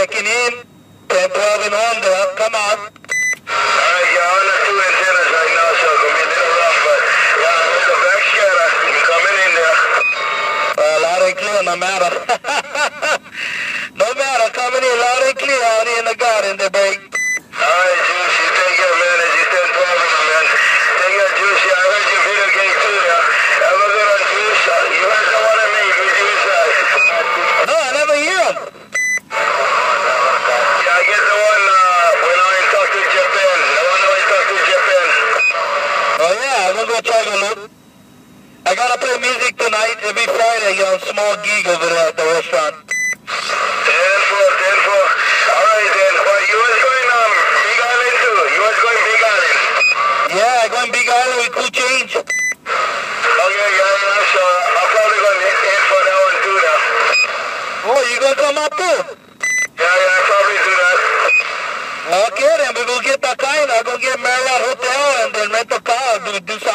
checking in. 10, 12 and under. Come on. Alright, yeah, on the two antennas right now, so it's gonna be a little rough, but yeah, with the back scatter, you coming in there. Uh, loud and clear, no matter. no matter, coming in loud and clear out here in the garden, the break. Alright, Juice, you take care, man, as you stand problem, man. Take care, Juice. Yeah, I heard your video game too, yeah. Have a good one, Juice. Uh, You heard the one I made, you Juice. Uh, No, I never hear him. yeah, I get the one uh, when I talked to Japan. The one when I talked to Japan. Yeah, I'm gonna go try to look. I gotta play music tonight, every Friday on Small Gig over there at the restaurant. 10 4, 10 4. Alright, then. You was going um, Big Island too. You was going Big Island. Yeah, I going Big Island with cool change. Okay, yeah, yeah, so I'm probably going to aim for that one too now. Oh, you gonna come up too? Yeah, yeah, I'll probably do that. Okay then, we will get the car and I'm gonna get Marriott Hotel and then rent a car, do, do something.